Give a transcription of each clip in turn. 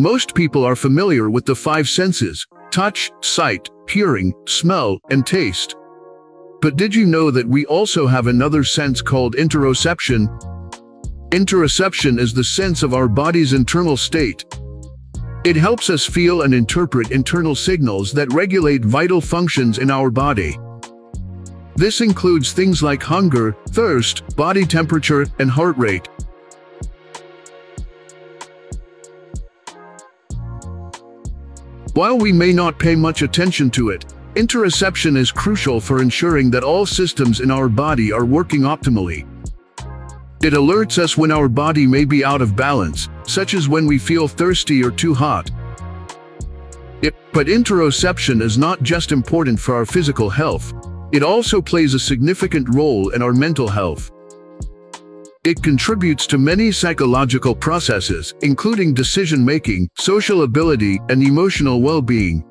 Most people are familiar with the five senses, touch, sight, hearing, smell, and taste. But did you know that we also have another sense called interoception? Interoception is the sense of our body's internal state. It helps us feel and interpret internal signals that regulate vital functions in our body. This includes things like hunger, thirst, body temperature, and heart rate. While we may not pay much attention to it, interoception is crucial for ensuring that all systems in our body are working optimally. It alerts us when our body may be out of balance, such as when we feel thirsty or too hot. It, but interoception is not just important for our physical health, it also plays a significant role in our mental health. It contributes to many psychological processes, including decision-making, social ability, and emotional well-being.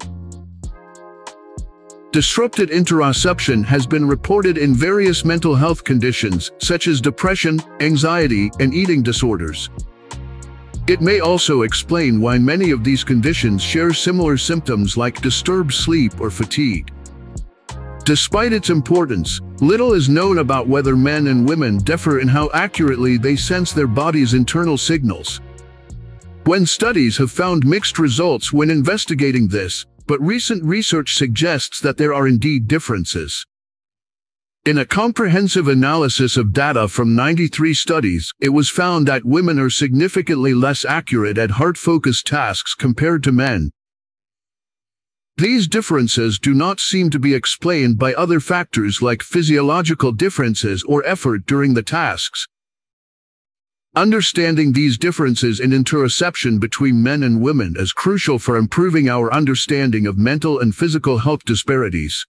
Disrupted interoception has been reported in various mental health conditions, such as depression, anxiety, and eating disorders. It may also explain why many of these conditions share similar symptoms like disturbed sleep or fatigue. Despite its importance, little is known about whether men and women differ in how accurately they sense their body's internal signals. When studies have found mixed results when investigating this, but recent research suggests that there are indeed differences. In a comprehensive analysis of data from 93 studies, it was found that women are significantly less accurate at heart-focused tasks compared to men, these differences do not seem to be explained by other factors like physiological differences or effort during the tasks. Understanding these differences in interoception between men and women is crucial for improving our understanding of mental and physical health disparities.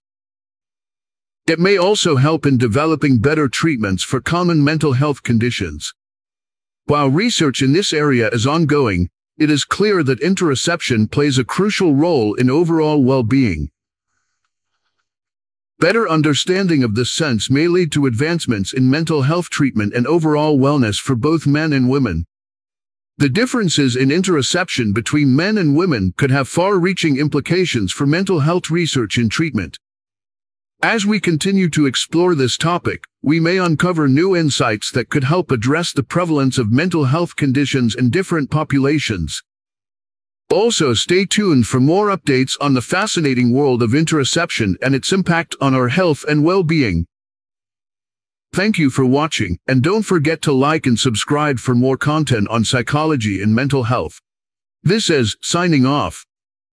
It may also help in developing better treatments for common mental health conditions. While research in this area is ongoing, it is clear that interoception plays a crucial role in overall well-being. Better understanding of this sense may lead to advancements in mental health treatment and overall wellness for both men and women. The differences in interoception between men and women could have far-reaching implications for mental health research and treatment. As we continue to explore this topic, we may uncover new insights that could help address the prevalence of mental health conditions in different populations. Also stay tuned for more updates on the fascinating world of interoception and its impact on our health and well-being. Thank you for watching, and don't forget to like and subscribe for more content on psychology and mental health. This is signing off.